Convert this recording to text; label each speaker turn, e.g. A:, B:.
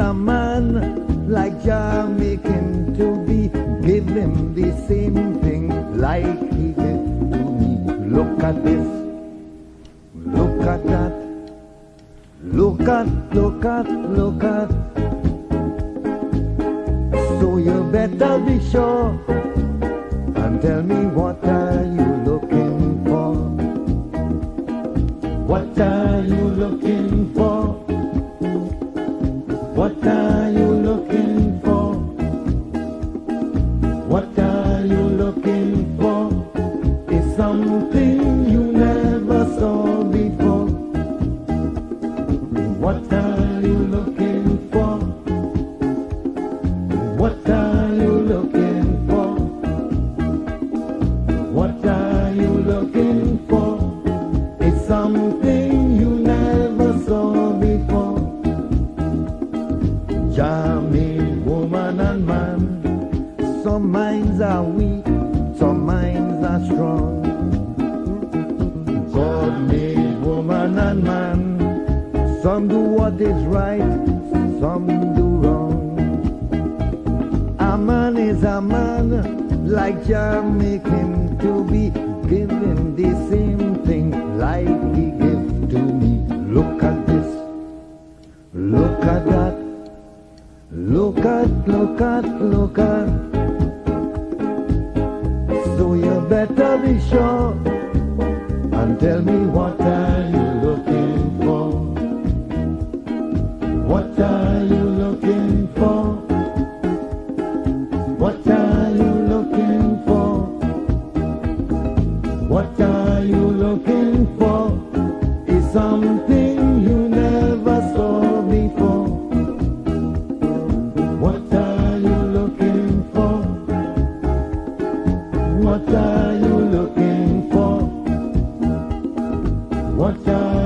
A: A man, like Jah make him to be. Give him the same thing like he did to me. Look at this, look at that, look at, look at, look at. So you better be sure and tell me what are you looking for? What are you looking for? You never saw before. What are you looking for? What are you looking for? What are you looking for? It's something you never saw before. Jah woman and man. Some minds are weak, made woman and man. Some do what is right, some do wrong. A man is a man, like Jah make him to be. Give him the same thing like he gave to me. Look at this, look at that, look at, look at, look at. So you better be sure and tell me what are you looking for? What are you looking for? What are you looking for? What are you looking for? Is something What? are